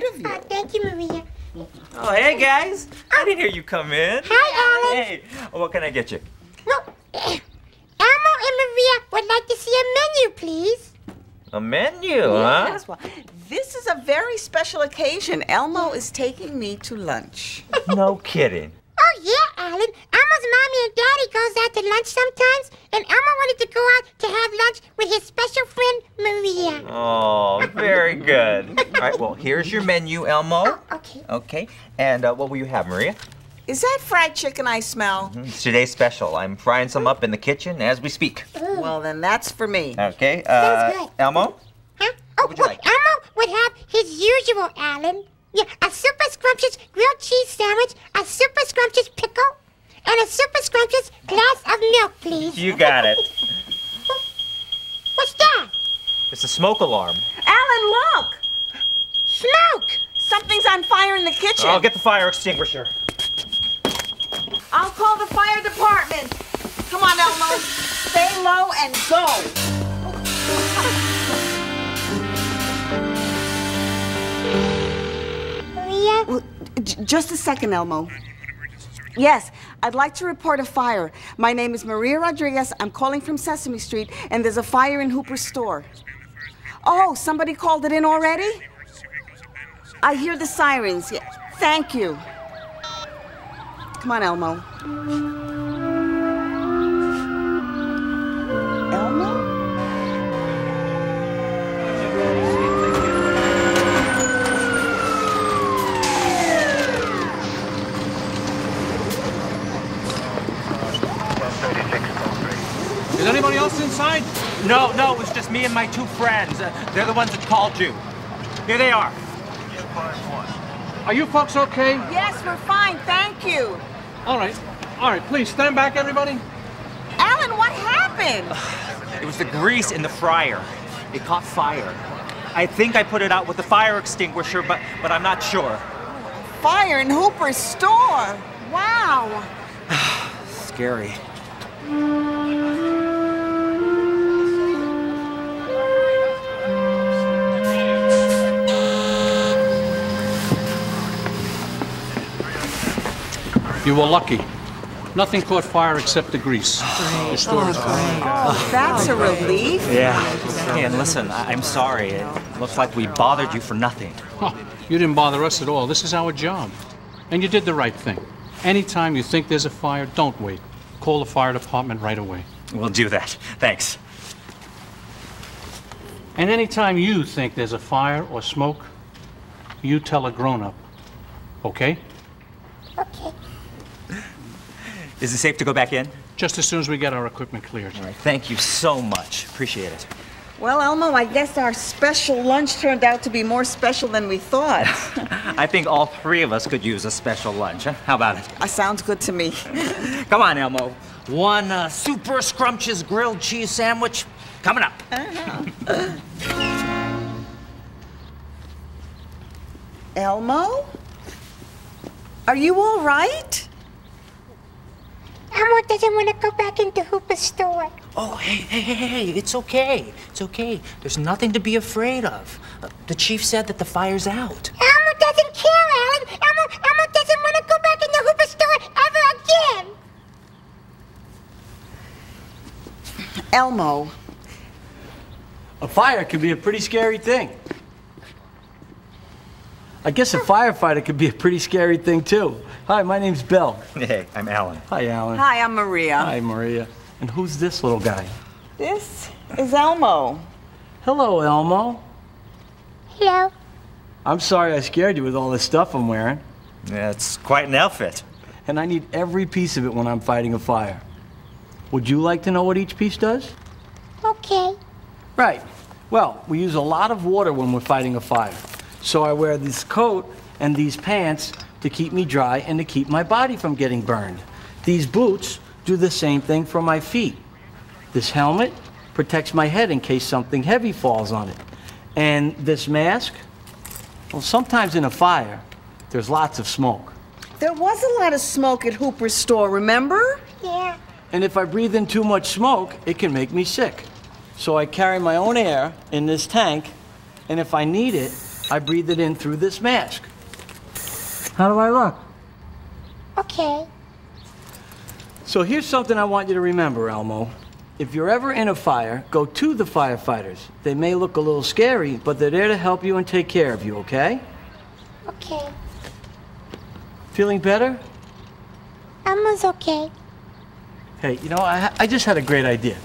very of you. Uh, thank you, Maria. Oh, hey guys! I didn't hear you come in. Hi, Alan. Hey, what can I get you? No, eh, Elmo and Maria would like to see a menu, please. A menu, huh? Yes, well, this is a very special occasion. Elmo is taking me to lunch. No kidding. Yeah, Alan. Elmo's mommy and daddy goes out to lunch sometimes, and Elmo wanted to go out to have lunch with his special friend, Maria. Oh, very good. All right, well, here's your menu, Elmo. Oh, okay. Okay, and uh, what will you have, Maria? Is that fried chicken I smell? It's today's special. I'm frying some up in the kitchen as we speak. Well, then that's for me. Okay, uh, good. Elmo? Huh? Oh, would you well, like? Elmo would have his usual, Alan. Yeah, a super scrumptious grilled cheese sandwich, a super scrumptious pickle, and a super scrumptious glass of milk, please. You got it. What's that? It's a smoke alarm. Alan, look! Smoke! Something's on fire in the kitchen. I'll get the fire extinguisher. I'll call the fire department. Come on, Elmo. Stay low and go. Well, just a second, Elmo. Yes, I'd like to report a fire. My name is Maria Rodriguez. I'm calling from Sesame Street, and there's a fire in Hooper's store. Oh, somebody called it in already? I hear the sirens. Thank you. Come on. Elmo? No, no, it was just me and my two friends. Uh, they're the ones that called you. Here they are. Are you folks okay? Yes, we're fine. Thank you. All right. All right, please stand back, everybody. Alan, what happened? It was the grease in the fryer. It caught fire. I think I put it out with the fire extinguisher, but but I'm not sure. Fire in Hooper's store. Wow. Scary. You were lucky. Nothing caught fire except the grease. Your store is fine. Oh, that's a relief. Yeah. Hey, and listen, I- I'm sorry. It looks like we bothered you for nothing. Oh, you didn't bother us at all. This is our job. And you did the right thing. Anytime you think there's a fire, don't wait. Call the fire department right away. We'll do that. Thanks. And anytime you think there's a fire or smoke, you tell a grown up. Okay? Okay. Is it safe to go back in? Just as soon as we get our equipment cleared. All right. Thank you so much. Appreciate it. Well, Elmo, I guess our special lunch turned out to be more special than we thought. I think all three of us could use a special lunch. Huh? How about it? uh, sounds good to me. Come on, Elmo. One uh, super scrumptious grilled cheese sandwich coming up. Elmo? Are you all right? Elmo doesn't want to go back into Hooper's store. Oh, hey, hey, hey, hey, it's okay. It's okay. There's nothing to be afraid of. Uh, the chief said that the fire's out. Elmo doesn't care, Alan. Elmo, Elmo doesn't want to go back into Hooper's store ever again. Elmo. A fire could be a pretty scary thing. I guess a firefighter could be a pretty scary thing too. Hi, my name's Bill. Hey, I'm Alan. Hi, Alan. Hi, I'm Maria. Hi, Maria. And who's this little guy? This is Elmo. Hello, Elmo. Hello. I'm sorry I scared you with all this stuff I'm wearing. Yeah, it's quite an outfit. And I need every piece of it when I'm fighting a fire. Would you like to know what each piece does? Okay. Okay. Right. Well, we use a lot of water when we're fighting a fire. So I wear this coat and these pants to keep me dry and to keep my body from getting burned. These boots do the same thing for my feet. This helmet protects my head in case something heavy falls on it. And this mask, well, sometimes in a fire, there's lots of smoke. There was a lot of smoke at Hooper's store, remember? Yeah. And if I breathe in too much smoke, it can make me sick. So I carry my own air in this tank, and if I need it, I breathe it in through this mask. How do I look? Okay. So here's something I want you to remember, Elmo. If you're ever in a fire, go to the firefighters. They may look a little scary, but they're there to help you and take care of you, okay? Okay. Feeling better? Elmo's okay. Hey, you know, I, I just had a great idea.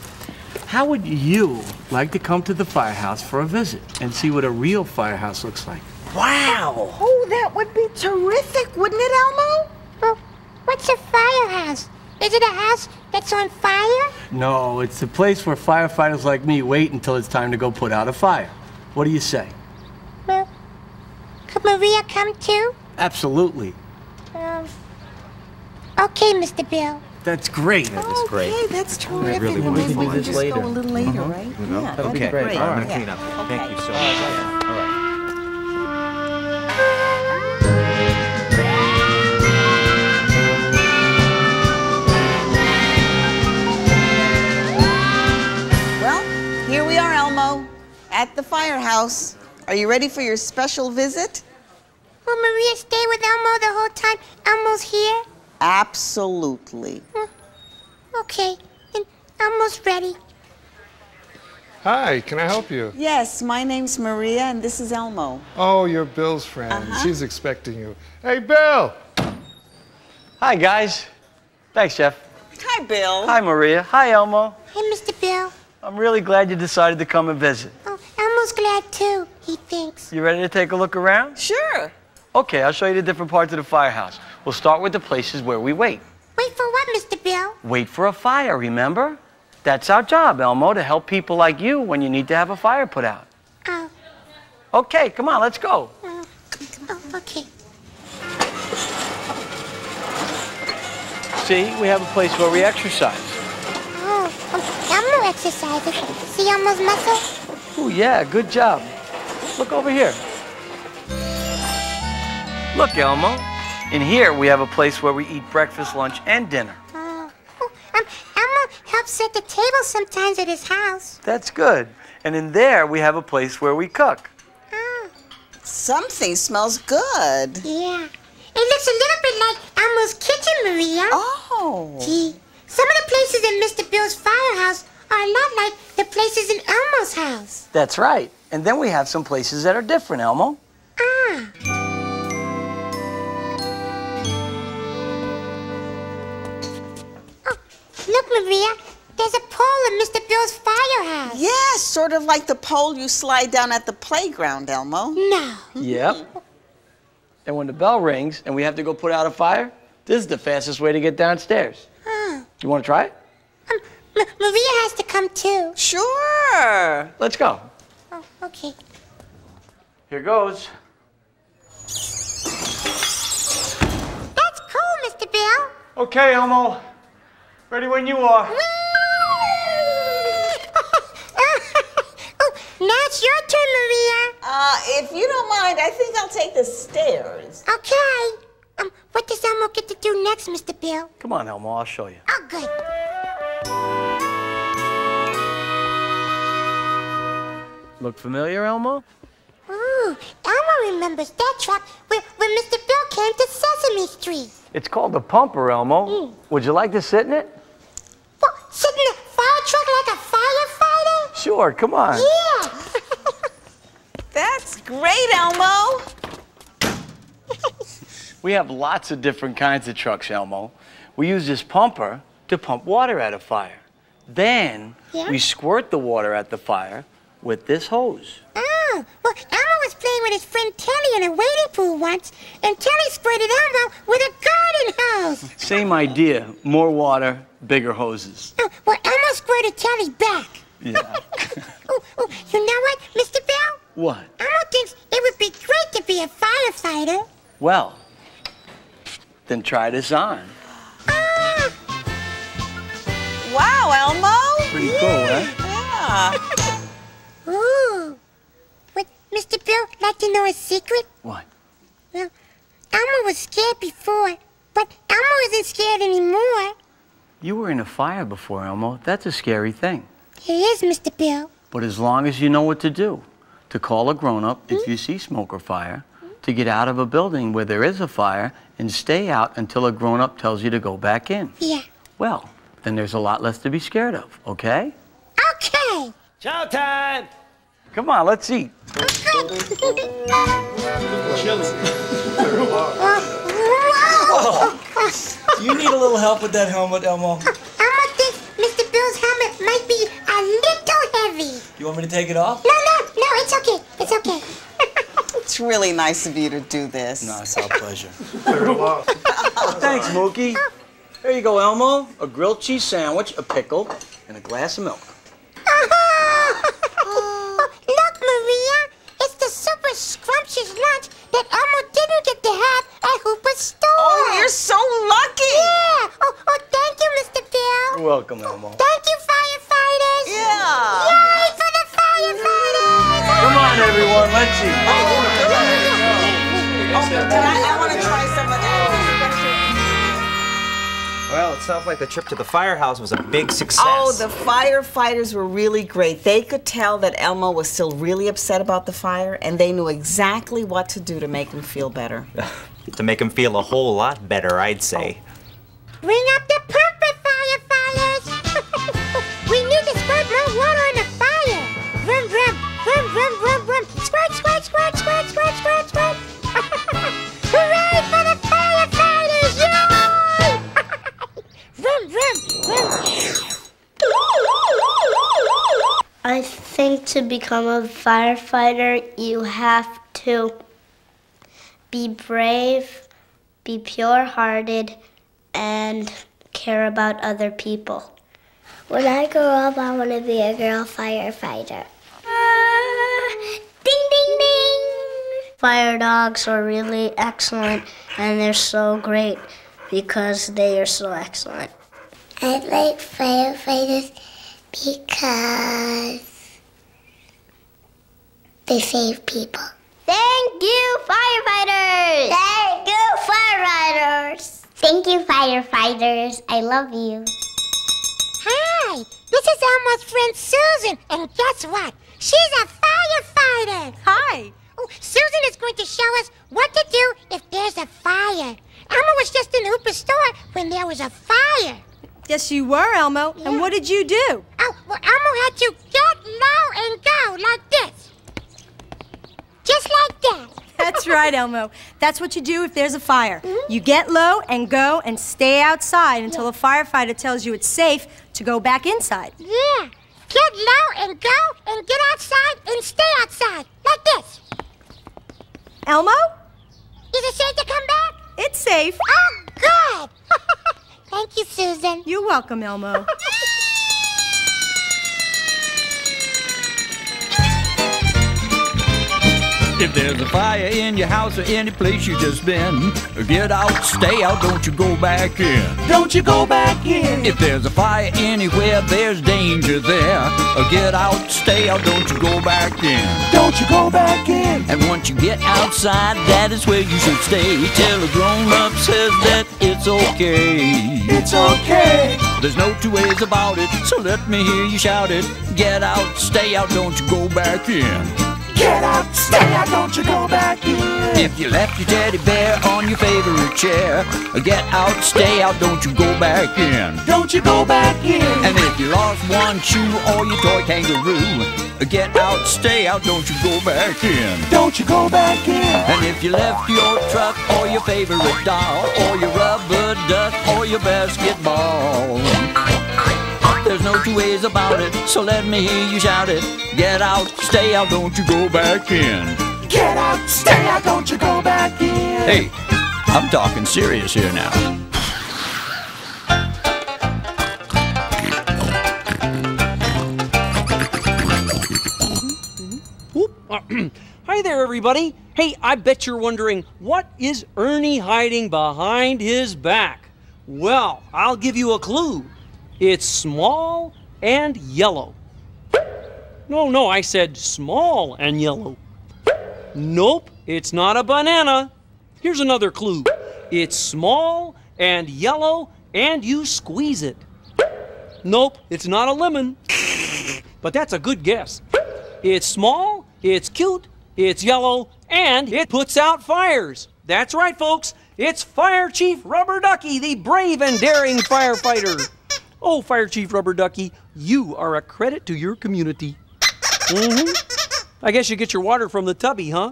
How would you like to come to the firehouse for a visit and see what a real firehouse looks like? Wow! Oh, that would be terrific, wouldn't it, Elmo? Well, what's a firehouse? Is it a house that's on fire? No, it's a place where firefighters like me wait until it's time to go put out a fire. What do you say? Well, could Maria come too? Absolutely. Um, okay, Mr. Bill. That's great. That's great. Okay, that's terrific. really Well, good. maybe We we can can do just this go later. a little later, uh-huh. right? Yeah, that'd be Okay, great. I'm gonna clean up. Thank you so Okay. much. All right. Well, here we are, Elmo, at the firehouse. Are you ready for your special visit? Will Maria stay with Elmo the whole time Elmo's here? Absolutely. Hmm. Okay, then Elmo's ready. Hi, can I help you? Yes, my name's Maria, and this is Elmo. Oh, you're Bill's friend. Uh-huh. She's expecting you. Hey, Bill! Hi, guys. Thanks, Jeff. Hi, Bill. Hi, Maria. Hi, Elmo. Hey, Mr. Bill. I'm really glad you decided to come and visit. Oh, Elmo's glad too, he thinks. You ready to take a look around? Sure. Okay, I'll show you the different parts of the firehouse. We'll start with the places where we wait. Wait for what, Mr. Bill? Wait for a fire, remember? That's our job, Elmo, to help people like you when you need to have a fire put out. Oh, Okay, come on, let's go. oh, oh okay. See, we have a place where we exercise. Oh, um, Elmo exercises. See Elmo's muscle? Oh, yeah, good job. Look over here. Look, Elmo. In here, we have a place where we eat breakfast, lunch, and dinner. Oh, oh, um, Elmo helps set the table sometimes at his house. That's good. And in there, we have a place where we cook. Oh, Something smells good. yeah. It looks a little bit like Elmo's kitchen, Maria. Oh. Gee, some of the places in Mr. Bill's firehouse are a lot like the places in Elmo's house. That's right. And then we have some places that are different, Elmo. Maria. There's a pole in Mr. Bill's firehouse. Yes, sort of like the pole you slide down at the playground, Elmo. No. Yep. And when the bell rings and we have to go put out a fire, this is the fastest way to get downstairs. Oh. You want to try it? Um, M- Maria has to come too. Sure. Let's go. Oh, okay. Here goes. That's cool, Mr. Bill. Okay, Elmo. Ready when you are. Whee! oh, now it's your turn, Maria. Uh, if you don't mind, I think I'll take the stairs. Okay. Um, what does Elmo get to do next, Mr. Bill? Come on, Elmo. I'll show you. Oh, good. Look familiar, Elmo? Ooh, Elmo remembers that truck where, when Mr. Bill came to Sesame Street. It's called the pumper, Elmo. Would you like to sit in it? What, sit in a fire truck like a firefighter? Sure, come on. Yeah. That's great, Elmo. We have lots of different kinds of trucks, Elmo. We use this pumper to pump water at a fire. Then Yeah? we squirt the water at the fire with this hose. Ah, oh, well, Elmo was playing with his friend Telly in a wading pool once, and Telly squirted Elmo with a garden hose. Same idea, more water, bigger hoses. Oh, well, Elmo squirted Telly back. Yeah. Oh, oh, you know what, Mr. Bill? What? Elmo thinks it would be great to be a firefighter. Well, then try this on. Ah, Wow, Elmo. Pretty cool, huh? Yeah. ooh. Would Mr. Bill like to know a secret? What? Well, Elmo was scared before, but Elmo isn't scared anymore. You were in a fire before, Elmo. That's a scary thing. It is, Mr. Bill. But as long as you know what to do, to call a grown up if hmm? you see smoke or fire, to get out of a building where there is a fire and stay out until a grown up tells you to go back in. Yeah. Well, then there's a lot less to be scared of, okay? Okay. Chow time! Come on, let's eat. Whoa. Oh. Do you need a little help with that helmet, Elmo? Elmo thinks Mr. Bill's helmet might be a little heavy. You want me to take it off? No, no, no, it's okay. It's okay. It's really nice of you to do this. No, it's our pleasure. Thanks, Mookie. Here you go, Elmo. A grilled cheese sandwich, a pickle, and a glass of milk. Welcome, Elmo. Thank you, firefighters. Yeah. Yay for the firefighters. Come on, everyone, let's eat. Oh, can I, I want to try some of that. Well, it sounds like the trip to the firehouse was a big success. Oh, the firefighters were really great. They could tell that Elmo was still really upset about the fire, and they knew exactly what to do to make him feel better. to make him feel a whole lot better, I'd say. Bring up the pumper, to become a firefighter, you have to be brave, be pure hearted, and care about other people. When I grow up, I want to be a girl firefighter. ding, ding, ding! Fire dogs are really excellent, and they're so great because they are so excellent. I like firefighters because they save people. Thank you, firefighters! Thank you, firefighters! Thank you, firefighters. I love you. Hi, this is Elmo's friend Susan, and guess what? She's a firefighter. Hi. Oh, Susan is going to show us what to do if there's a fire. Elmo was just in the Hooper's store when there was a fire. Yes, you were, Elmo. Yeah. And what did you do? Oh, well, Elmo had to get low and go like this. Just like that. That's right, Elmo. That's what you do if there's a fire. Mm-hmm. You get low and go and stay outside until a firefighter tells you it's safe to go back inside. Yeah. Get low and go and get outside and stay outside. Like this. Elmo? Is it safe to come back? It's safe. Oh, good. Thank you, Susan. You're welcome, Elmo. If there's a fire in your house or any place you just been, get out, stay out, don't you go back in. Don't you go back in. If there's a fire anywhere, there's danger there. Uh, get out, stay out, don't you go back in. Don't you go back in. And once you get outside, that is where you should stay till a grown up says that it's okay. It's okay. There's no two ways about it, so let me hear you shout it. Get out, stay out, don't you go back in. Get out, stay out, don't you go back in. If you left your teddy bear on your favorite chair, get out, stay out, don't you go back in. Don't you go back in. And if you lost one shoe or your toy kangaroo, get out, stay out, don't you go back in. Don't you go back in. And if you left your truck or your favorite doll or your rubber duck or your basketball. There's no two ways about it, so let me hear you shout it. Get out, stay out, don't you go back in. Get out, stay out, don't you go back in. Hey, I'm talking serious here now. Hi there, everybody. Hey, I bet you're wondering what is Ernie hiding behind his back? Well, I'll give you a clue. It's small and yellow. No, no, I said small and yellow. Nope, it's not a banana. Here's another clue. It's small and yellow and you squeeze it. Nope, it's not a lemon. But that's a good guess. It's small, it's cute, it's yellow, and it puts out fires. That's right, folks. It's Fire Chief Rubber Duckie, the brave and daring firefighter. Oh, Fire Chief Rubber Duckie, you are a credit to your community. Mm-hmm. I guess you get your water from the tubby, huh?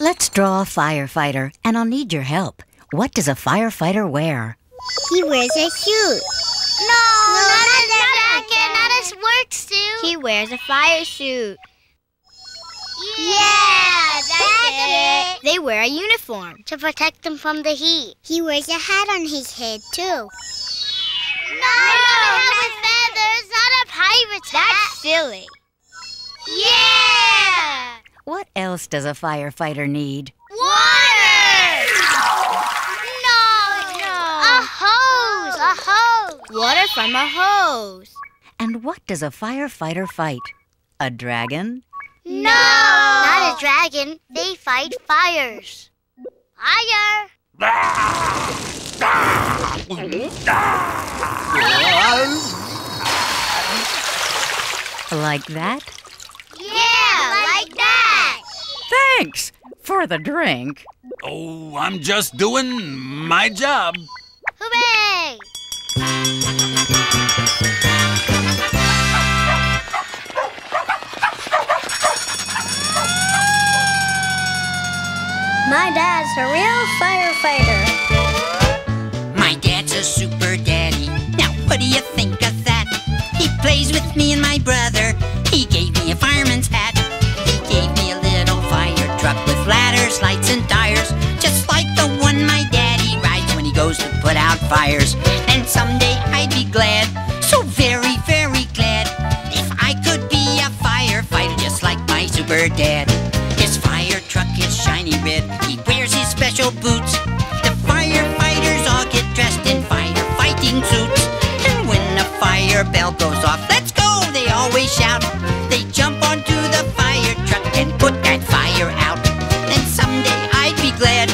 Let's draw a firefighter, and I'll need your help. What does a firefighter wear? He wears a suit. No, not, a jacket, not a work suit. He wears a fire suit. Yeah, that's, it. They wear a uniform. To protect them from the heat. He wears a hat on his head, too. No, not with feathers, not a pirate's hat. That's silly. Yeah! What else does a firefighter need? Water! No, no. A hose, a hose. Water from a hose. And what does a firefighter fight? A dragon? No! Not a dragon. They fight fires. Fire! Like that? Yeah, like that. Thanks for the drink. Oh, I'm just doing my job. Hooray! My dad's a real firefighter. My dad's a super daddy. Now, what do you think of that? He plays with me and my brother. He gave me a fireman's hat. He gave me a little fire truck with ladders, lights, and tires. Just like the one my daddy rides when he goes to put out fires. And someday I'd be glad, so very, very glad, if I could be a firefighter just like my super dad. Boots. The firefighters all get dressed in firefighting suits. And when the fire bell goes off, let's go, they always shout. They jump onto the fire truck and put that fire out. And someday I'd be glad,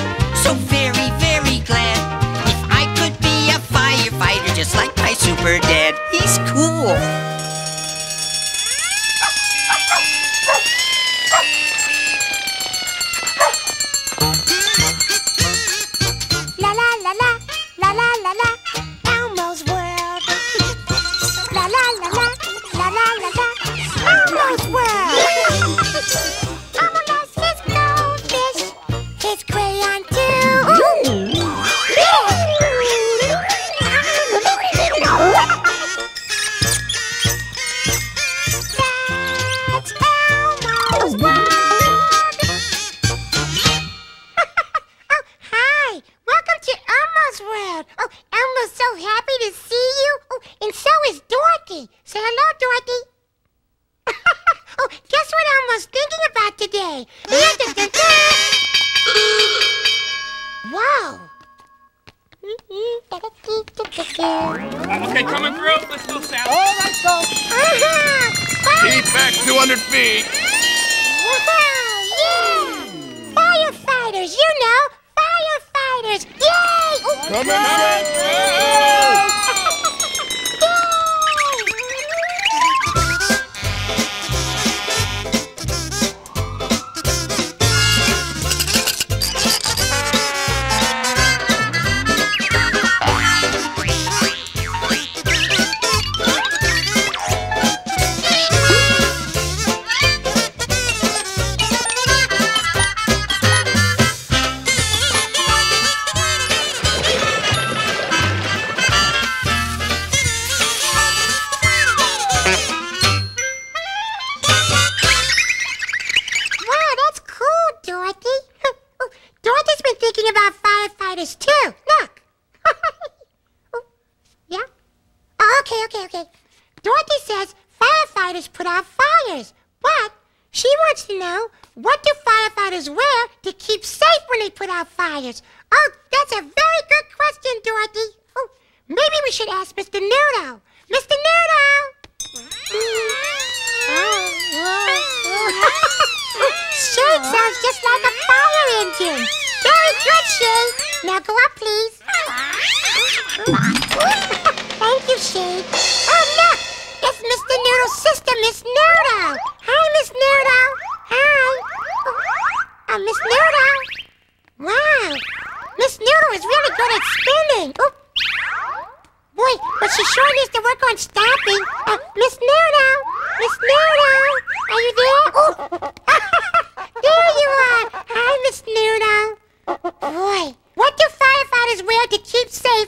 so very, very glad, if I could be a firefighter just like my super dad. He's cool.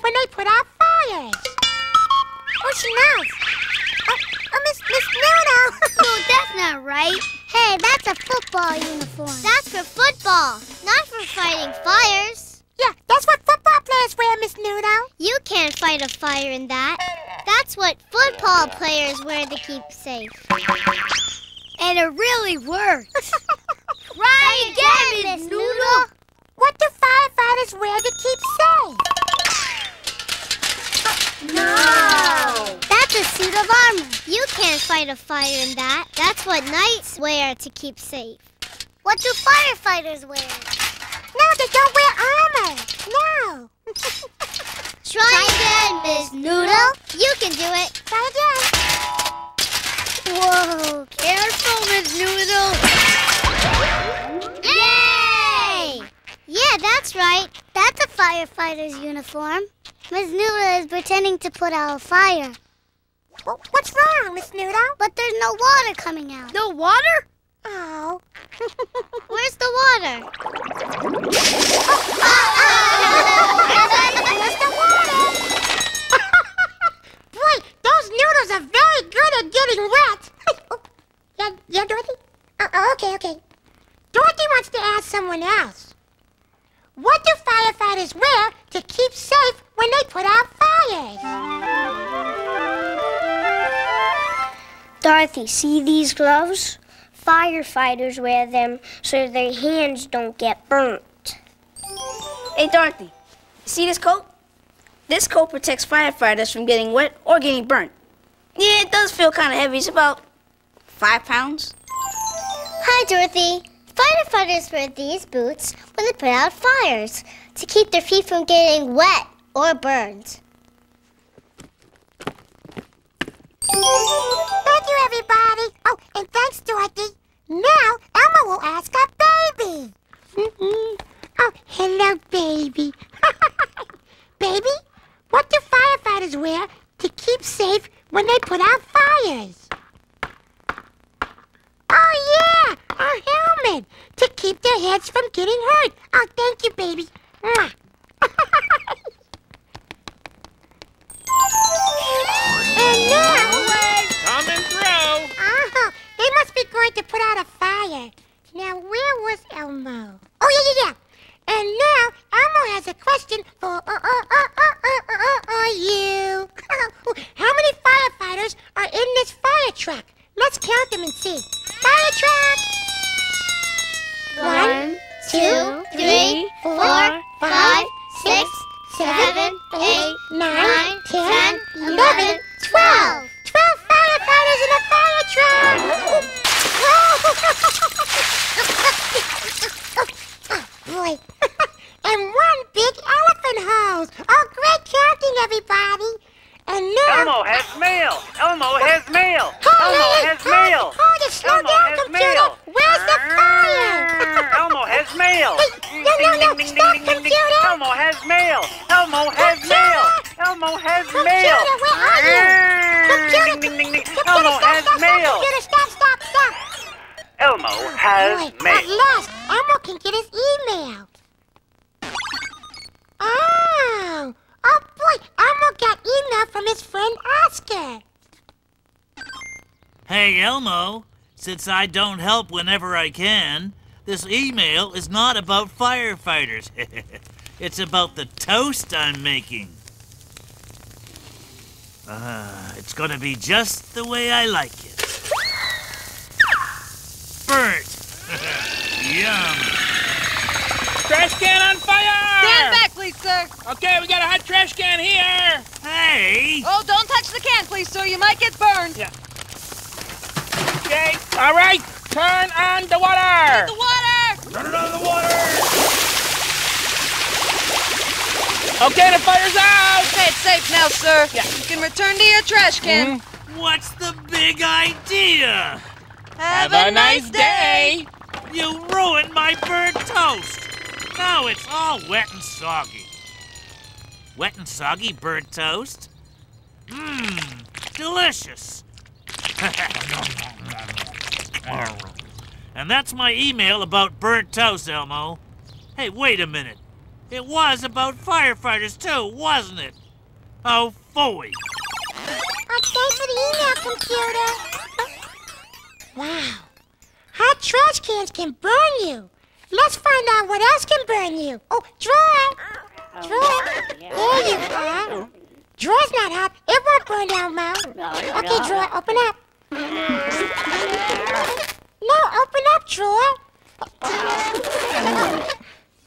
When they put out fires? Oh, she knows. Oh, oh Miss Miss Noodle. No, that's not right. Hey, that's a football uniform. That's for football, not for fighting fires. Yeah, that's what football players wear, Miss Noodle. You can't fight a fire in that. That's what football players wear to keep safe. And it really works. Try again, Miss Noodle. What do firefighters wear to keep safe? No! That's a suit of armor. You can't fight a fire in that. That's what knights wear to keep safe. What do firefighters wear? No, they don't wear armor. No. Try again, Miss Noodle. You can do it. Try again. Whoa, careful, Miss Noodle. Yay! Yeah, that's right. That's a firefighter's uniform. Miss Noodle is pretending to put out a fire. What's wrong, Miss Noodle? But there's no water coming out. No water? Oh. Where's the water? Where's the water? Boy, those noodles are very good at getting wet. Oh, yeah, yeah, Dorothy? Oh, oh, okay, okay. Dorothy wants to ask someone else. What do firefighters wear to keep safe when they put out fires? Dorothy, see these gloves? Firefighters wear them so their hands don't get burnt. Hey, Dorothy, see this coat? This coat protects firefighters from getting wet or getting burnt. Yeah, it does feel kind of heavy. It's about five pounds. Hi, Dorothy. Firefighters wear these boots when they put out fires to keep their feet from getting wet or burned. Thank you, everybody. Oh, and thanks, Dorothy. Now, Elmo will ask our baby. Mm-mm. Oh, hello, baby. baby, what do firefighters wear to keep safe when they put out fires? Oh, yeah, a helmet to keep their heads from getting hurt. Oh, thank you, baby. Mwah. and now... Coming through. Oh, they must be going to put out a fire. Now, where was Elmo? Oh, yeah, yeah, yeah. And now, Elmo has a question for uh, uh, uh, uh, uh, uh, uh, you. How many firefighters are in this fire truck? Let's count them and see. Fire truck! One, two, three, four, five, six, seven, eight, nine, ten, eleven, twelve. Twelve firefighters in a fire truck! oh, boy. and one big elephant hose. Oh, great counting, everybody. And now... Elmo has mail. Elmo has mail. Elmo has mail. Slow Elmo down, has computer. mail. Where's the ah, fire? Elmo has mail. Hey, no, no, no, stop, computer. Elmo has mail. Elmo has mail. Elmo has mail. Computer, where are you? Computer, Ding, ding, ding, ding. computer, Elmo has mail. computer, stop, stop, stop. Elmo has mail. At last, Elmo can get his email. Oh boy, Elmo got email from his friend Oscar. Hey, Elmo, since I don't help whenever I can, this email is not about firefighters. it's about the toast I'm making. Uh, it's gonna be just the way I like it. Burnt trash can on fire! Stand back, please, sir. Okay, we got a hot trash can here. Hey! Oh, don't touch the can, please, sir. You might get burned. Yeah. Okay, all right. Turn on the water. The water! Turn it on the water. Okay, the fire's out. Okay, it's safe now, sir. Yeah. You can return to your trash can. Mm-hmm. What's the big idea? Have, a nice day. You ruined my burnt toast. Now it's all wet and soggy. Wet and soggy burnt toast? Mmm, delicious. and that's my email about burnt toast, Elmo. Hey, wait a minute. It was about firefighters too, wasn't it? Oh, phooey. Oh, thanks for the email, computer. Wow. Hot trash cans can burn you. Let's find out what else can burn you. Oh, drawer. Drawer. There you are. Drawer's not hot. It won't burn down, Mo. Okay, drawer, open up. No, open up, drawer.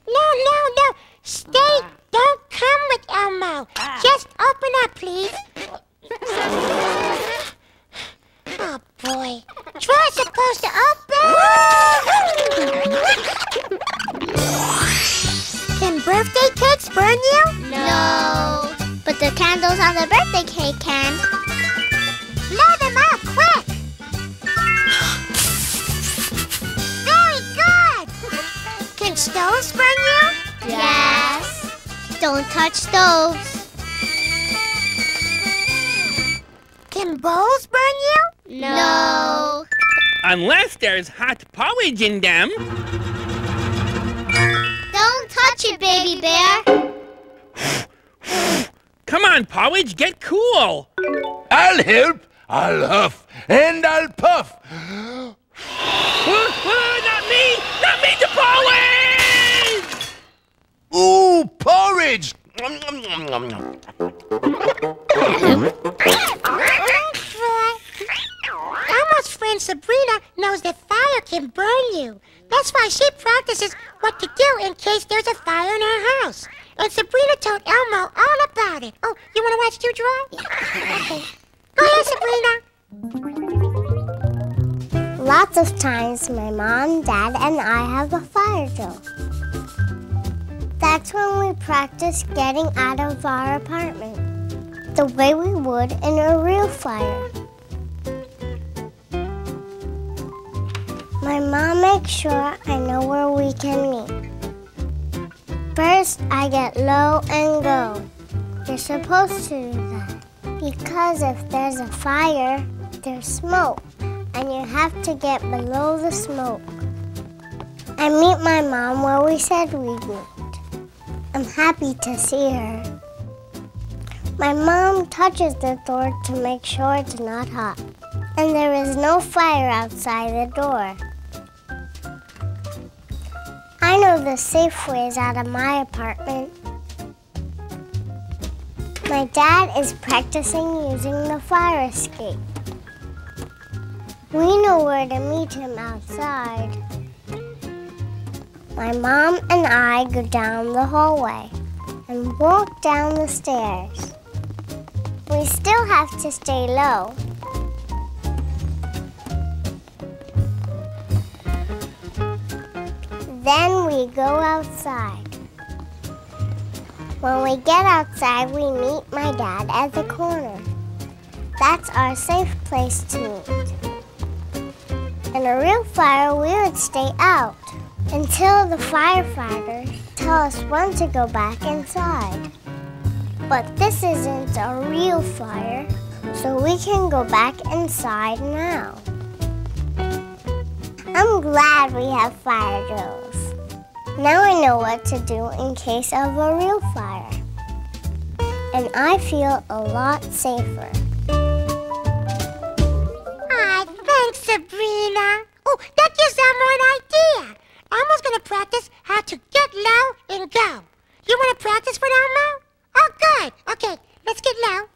No, no, no. Stay. Don't come with Elmo. Just open up, please. Oh, boy. Drawer's supposed to open. Can birthday cakes burn you? No. But the candles on the birthday cake can. Blow them up, quick! Very good! Can stoves burn you? Yes. Don't touch stoves. Can bowls burn you? No. Unless there's hot porridge in them. Don't touch it, baby bear. Come on, porridge, get cool. I'll help. I'll huff and I'll puff. Uh, uh, not me! Not me, the porridge! Ooh, porridge! Friend Sabrina knows that fire can burn you. That's why she practices what to do in case there's a fire in her house. And Sabrina told Elmo all about it. Oh, you want to watch too, Draw? Okay. Go ahead, Sabrina. Lots of times my mom, dad, and I have a fire drill. That's when we practice getting out of our apartment, the way we would in a real fire. My mom makes sure I know where we can meet. First, I get low and go. You're supposed to do that because if there's a fire, there's smoke, and you have to get below the smoke. I meet my mom where we said we'd meet. I'm happy to see her. My mom touches the door to make sure it's not hot, and there is no fire outside the door. Know the safe ways out of my apartment. My dad is practicing using the fire escape. We know where to meet him outside. My mom and I go down the hallway and walk down the stairs. We still have to stay low. Then we go outside. When we get outside, we meet my dad at the corner. That's our safe place to meet. In a real fire, we would stay out until the firefighters tell us when to go back inside. But this isn't a real fire, so we can go back inside now. I'm glad we have fire drills. Now I know what to do in case of a real fire. And I feel a lot safer. Ah, thanks, Sabrina. Oh, that gives Elmo an idea. Elmo's gonna practice how to get low and go. You wanna practice with Elmo? Oh, good. Okay, let's get low.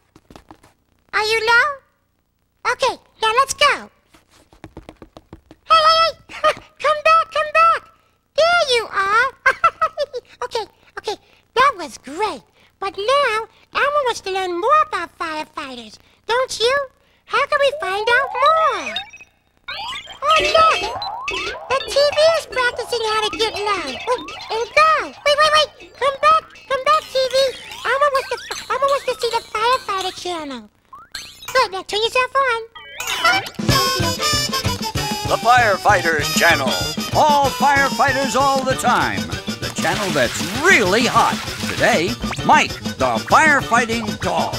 Are you low? Okay, now let's go hey, hey! come back, come back! There you are! okay, okay, that was great. But now, Elmo wants to learn more about firefighters, don't you? How can we find out more? Oh, look! The TV is practicing how to get loud. Oh, and go! Wait, wait, wait! Come back! Come back, TV! Elmo wants to, Elmo wants to see the firefighter channel. Good, now turn yourself on. Oh, the Firefighters Channel. All firefighters all the time. The channel that's really hot. Today, Mike, the firefighting dog.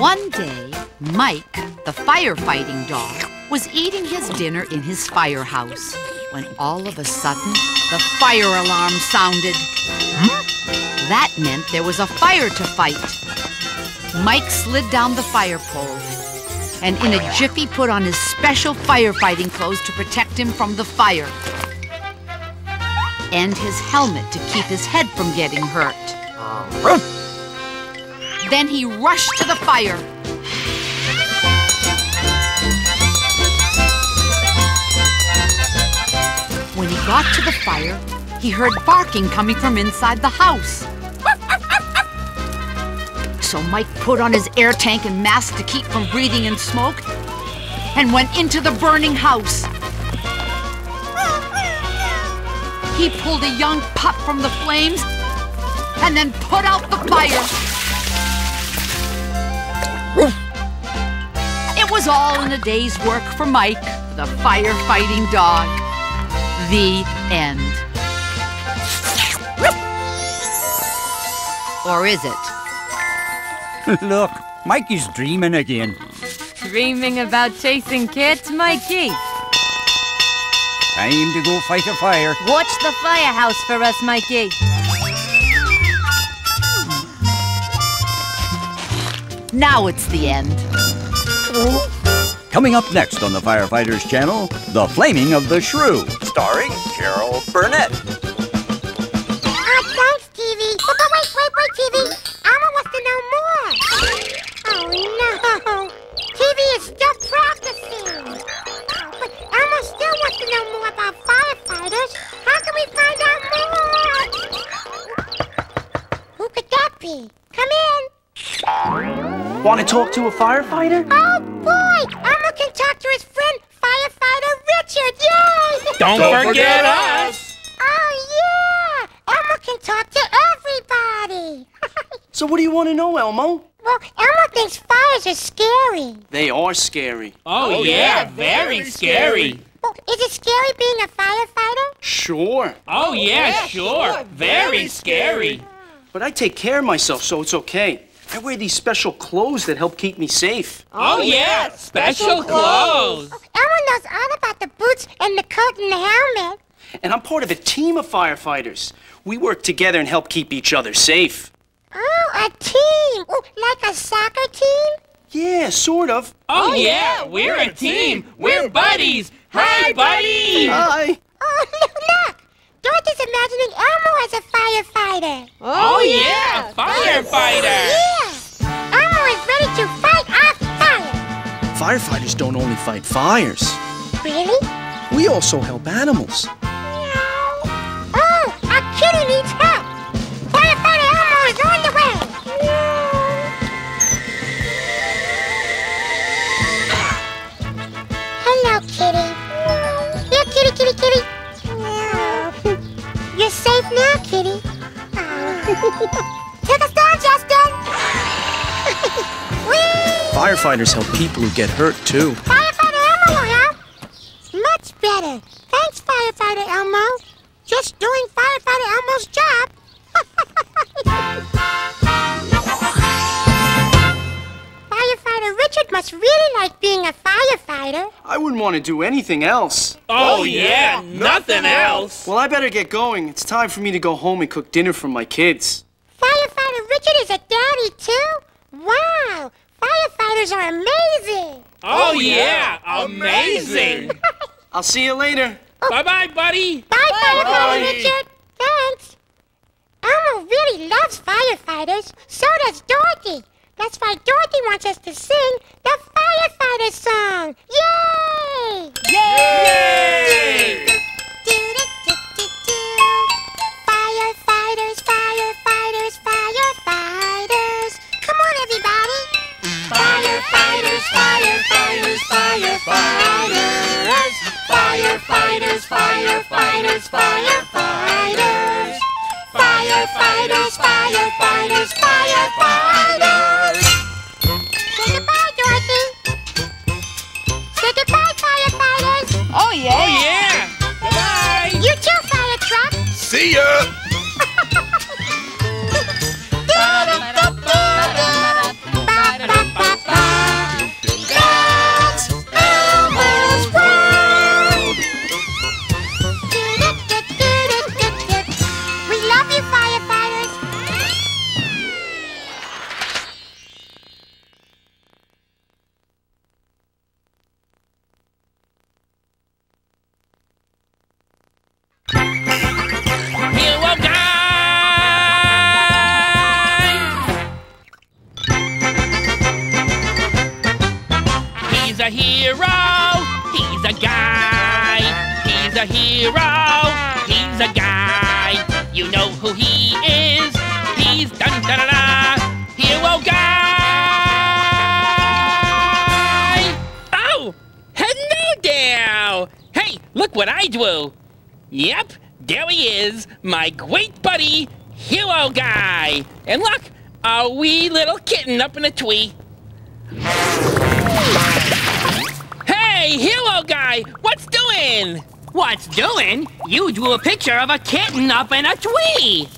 One day, Mike, the firefighting dog, was eating his dinner in his firehouse when all of a sudden the fire alarm sounded. Hmm? That meant there was a fire to fight. Mike slid down the fire pole and in a jiffy put on his special firefighting clothes to protect him from the fire and his helmet to keep his head from getting hurt. Then he rushed to the fire. When he got to the fire, he heard barking coming from inside the house. So Mike put on his air tank and mask to keep from breathing in smoke and went into the burning house. He pulled a young pup from the flames and then put out the fire. It was all in a day's work for Mike, the firefighting dog. The end. Or is it? Look, Mikey's dreaming again. Dreaming about chasing cats, Mikey? Time to go fight a fire. Watch the firehouse for us, Mikey. Now it's the end. Coming up next on the Firefighters Channel, The Flaming of the Shrew, starring Carol Burnett. To talk to a firefighter? Oh, boy. Elmo can talk to his friend, Firefighter Richard. Yay! Don't Don't forget forget us. Oh, yeah. Elmo can talk to everybody. So what do you want to know, Elmo? Well, Elmo thinks fires are scary. They are scary. Oh, oh yeah, very scary. Well, is it scary being a firefighter? Sure. Oh, yeah, oh, sure. Very scary. But I take care of myself, so it's okay. I wear these special clothes that help keep me safe. Oh, oh yeah, special clothes. Elmo knows all about the boots and the coat and the helmet. And I'm part of a team of firefighters. We work together and help keep each other safe. Oh, a team. Oh, like a soccer team? Yeah, sort of. Oh, yeah, we're a team. We're buddies. Hi, buddy. Hi. Oh, look, look. Dorothy's imagining Elmo as a firefighter. Oh, oh yeah, firefighter. Yeah. Elmo is ready to fight off fire. Firefighters don't only fight fires. Really? We also help animals. Firefighters help people who get hurt, too. Firefighter Elmo will help. Much better. Thanks, Firefighter Elmo. Just doing Firefighter Elmo's job. Firefighter Richard must really like being a firefighter. I wouldn't want to do anything else. Oh, yeah, nothing else. Well, I better get going. It's time for me to go home and cook dinner for my kids. Firefighter Richard is a daddy, too? Wow! Firefighters are amazing! Oh, oh yeah, amazing. I'll see you later. Oh. Bye-bye, buddy. Bye, Firefighter Bye. Richard! Thanks! Elmo really loves firefighters. So does Dorothy. That's why Dorothy wants us to sing the firefighter song. Yay! Yay! Firefighters, Firefighters, firefighters, firefighters. Firefighters, firefighters, firefighters. Firefighters, firefighters, firefighters. Say goodbye, Dorothy. Say goodbye, firefighters. Oh, yeah. Oh, yeah. Goodbye. You too, fire truck. See ya. My great buddy, Hero Guy. And look, a wee little kitten up in a tree. Hey, Hero Guy, what's doing? What's doing? You drew a picture of a kitten up in a tree.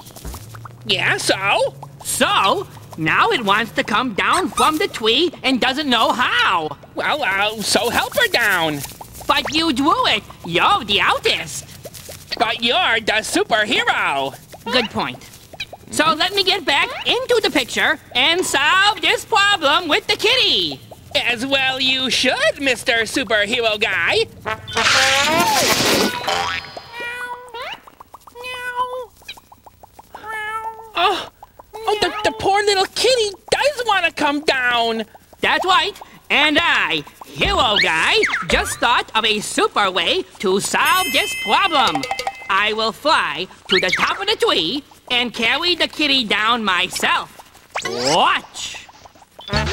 Yeah, so? So, now it wants to come down from the tree and doesn't know how. Well, uh, so help her down. But you drew it. You're the artist. But you're the superhero. Good point. So let me get back into the picture and solve this problem with the kitty. As well you should, Mr. Superhero Guy. Oh, oh the, the poor little kitty does want to come down. That's right. And I, Hero Guy, just thought of a super way to solve this problem. I will fly to the top of the tree and carry the kitty down myself. Watch. Come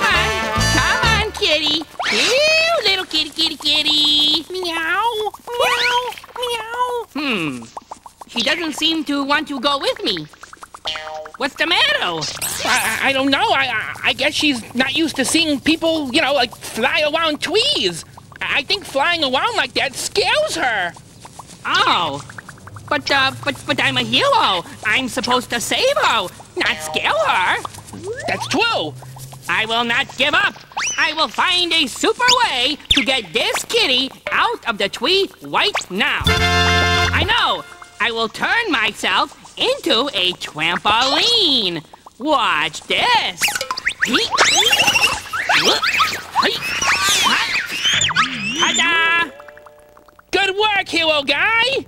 on, come on, kitty. Ew, little kitty, kitty, kitty. Meow, meow, meow. Hmm. She doesn't seem to want to go with me. What's the matter? I, I don't know. I, I guess she's not used to seeing people, you know, like fly around trees. I think flying around like that scares her. Oh, but uh, but but I'm a hero. I'm supposed to save her, not scare her. That's true. I will not give up. I will find a super way to get this kitty out of the tree right now. I know. I will turn myself into a trampoline. Watch this. Ta-da! Good work, hero guy!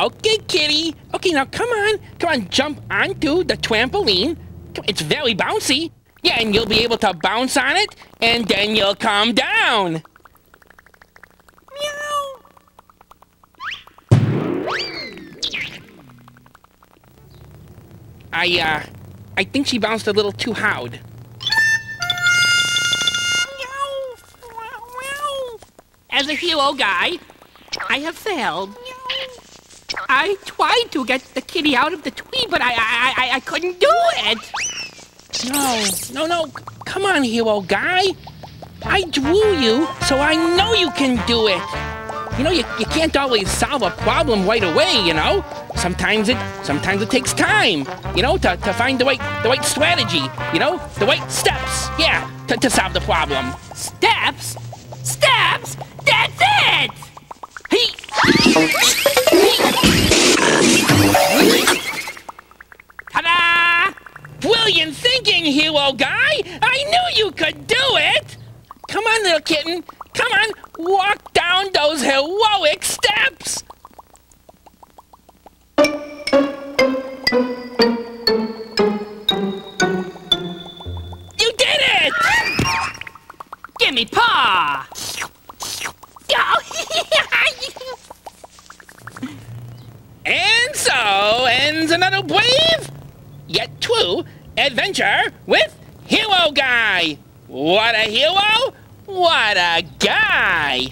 Okay, kitty. Okay, now come on. Come on, jump onto the trampoline. It's very bouncy. Yeah, and you'll be able to bounce on it, and then you'll calm down. I, uh, I think she bounced a little too hard. As a hero guy, I have failed. I tried to get the kitty out of the tree, but I, I, I, I couldn't do it. No, no, no. Come on, hero guy. I drew you, so I know you can do it. You know, you, you can't always solve a problem right away, you know? Sometimes it sometimes it takes time, you know, to, to find the right the right strategy, you know, the right steps, yeah, to, to solve the problem. Steps? Steps? That's it! Ta-da! Brilliant thinking, hero guy! I knew you could do it! Come on, little kitten. Come on, walk down those heroic steps! And so ends another brave, yet true, adventure with Hero Guy. What a hero! What a guy!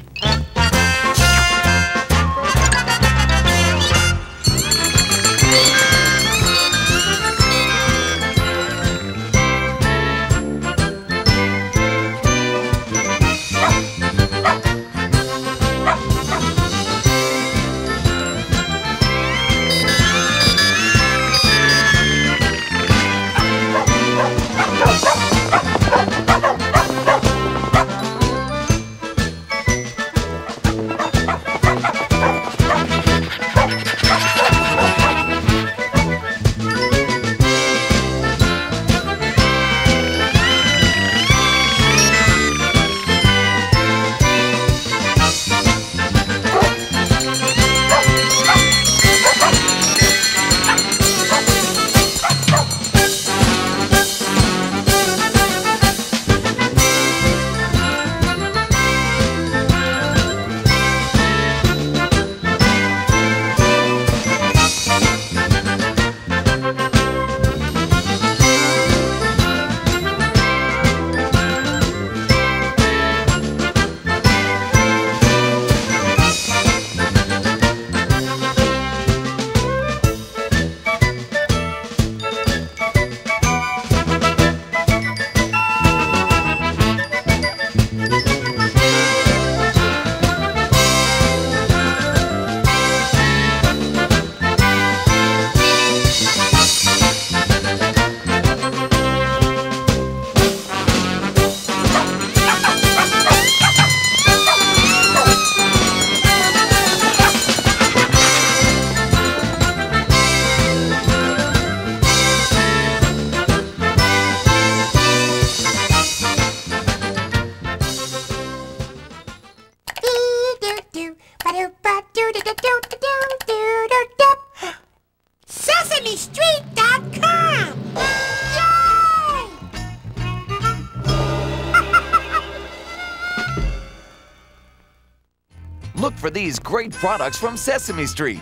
Look for these great products from Sesame Street.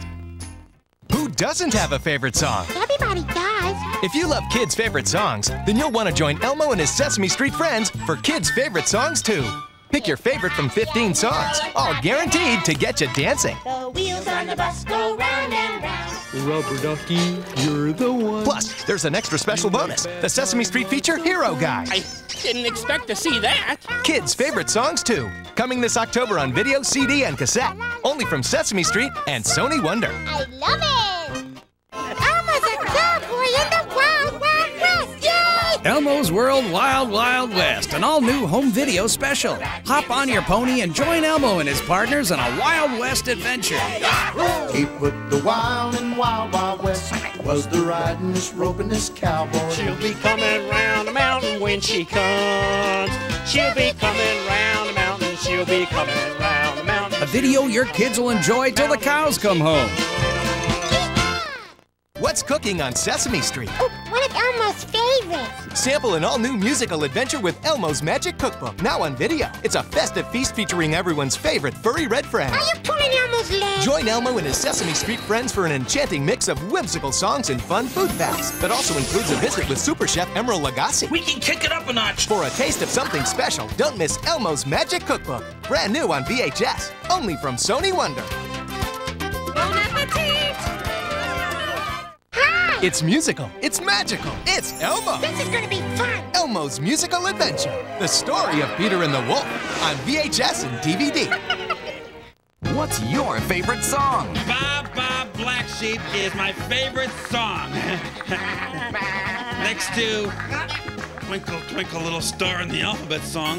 Who doesn't have a favorite song? Everybody does. If you love kids' favorite songs, then you'll want to join Elmo and his Sesame Street friends for kids' favorite songs too. Pick your favorite from 15 songs, all guaranteed to get you dancing. The wheels on the bus go round and round. Rubber Duckie, you're the one. Plus, there's an extra special bonus the Sesame Street feature Hero Guy. I didn't expect to see that. Kids' favorite songs too. Coming this October on video, CD, and cassette. Only from Sesame Street and Sony Wonder. I love it. Elmo's World Wild Wild West, an all new home video special. Hop on your pony and join Elmo and his partners on a Wild West adventure. He put the wild and wild, wild west. Was the riding this ridingest, ropingest cowboy. She'll be coming round the mountain when she comes. She'll be coming round the mountain. She'll be coming round the mountain. A video your kids will enjoy till the cows come home. What's cooking on Sesame Street? Oh, one of Elmo's favorites. Sample an all-new musical adventure with Elmo's Magic Cookbook, now on video. It's a festive feast featuring everyone's favorite furry red friend. Are you pulling Elmo's leg? Join Elmo and his Sesame Street friends for an enchanting mix of whimsical songs and fun food facts that also includes a visit with Super Chef Emeril Lagasse. We can kick it up a notch. For a taste of something special, don't miss Elmo's Magic Cookbook. Brand new on VHS, only from Sony Wonder. It's musical. It's magical. It's Elmo. This is gonna be fun. Elmo's Musical Adventure. The story of Peter and the Wolf on VHS and DVD. What's your favorite song? Bob Bob Black Sheep is my favorite song. Next to Twinkle Twinkle Little Star in the Alphabet Song.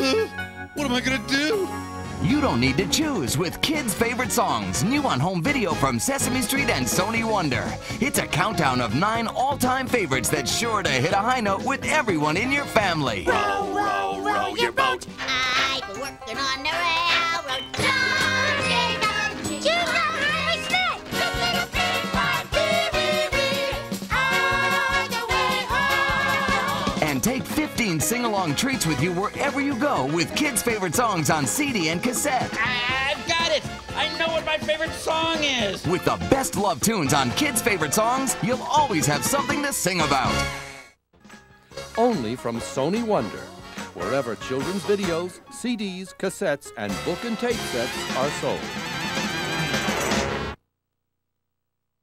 Eh, what am I gonna do? You don't need to choose with kids' favorite songs, new on home video from Sesame Street and Sony Wonder. It's a countdown of nine all-time favorites that's sure to hit a high note with everyone in your family. Row, row, row your boat. I've been working on the railroad. 15 sing-along treats with you wherever you go with kids' favorite songs on CD and cassette. I've got it. I know what my favorite song is. With the best love tunes on kids' favorite songs, you'll always have something to sing about. Only from Sony Wonder, wherever children's videos, CDs, cassettes, and book and tape sets are sold.